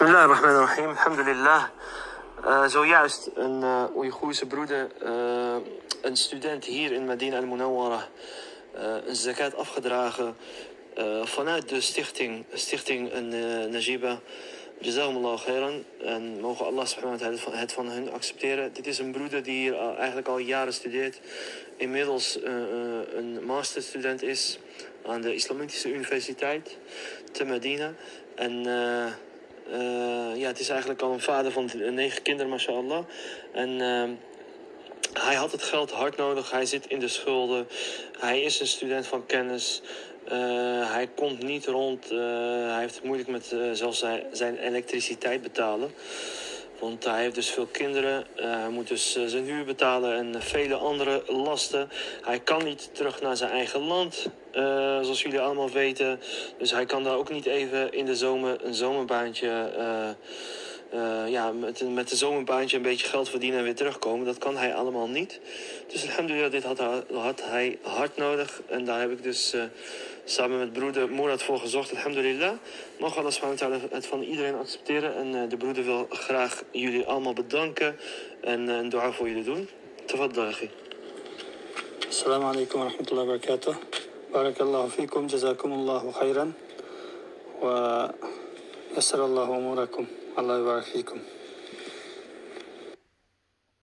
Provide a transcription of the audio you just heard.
Bismillah ar-Rahman alhamdulillah. Uh, zojuist een uh, Oeigoerse broeder, uh, een student hier in Medina al-Munawwara, een zakat afgedragen vanuit de stichting, stichting Najiba. Jazakumullah khairan. En mogen Allah subhanahu wa het van hun accepteren. Dit is een broeder die hier eigenlijk al jaren studeert. Inmiddels een masterstudent is aan de Islamitische Universiteit te Medina. En uh, ja, het is eigenlijk al een vader van negen kinderen, mashallah. En uh, hij had het geld hard nodig. Hij zit in de schulden. Hij is een student van kennis. Uh, hij komt niet rond. hij heeft het moeilijk met zelfs zijn elektriciteit betalen. Want hij heeft dus veel kinderen. Uh, hij moet dus uh, zijn huur betalen en vele andere lasten. Hij kan niet terug naar zijn eigen land, zoals jullie allemaal weten. Dus hij kan daar ook niet even in de zomer een zomerbaantje. Ja, met, met een zomerbaantje een beetje geld verdienen en weer terugkomen. Dat kan hij allemaal niet. Dus alhamdulillah, dit had, had hij hard nodig. En daar heb ik dus samen met broeder Moerad voor gezocht, alhamdulillah. Mag Allah subhanahu het van iedereen accepteren. En uh, de broeder wil graag jullie allemaal bedanken en een dua voor jullie doen. Tafaddal. Assalamu alaikum wa rahmatullahi wa barakatuh. Barakallahu fikum, jazakumullahu khairan. Wa আসাল্লাহ মরাকুম আল্লাহ বারাকিকুম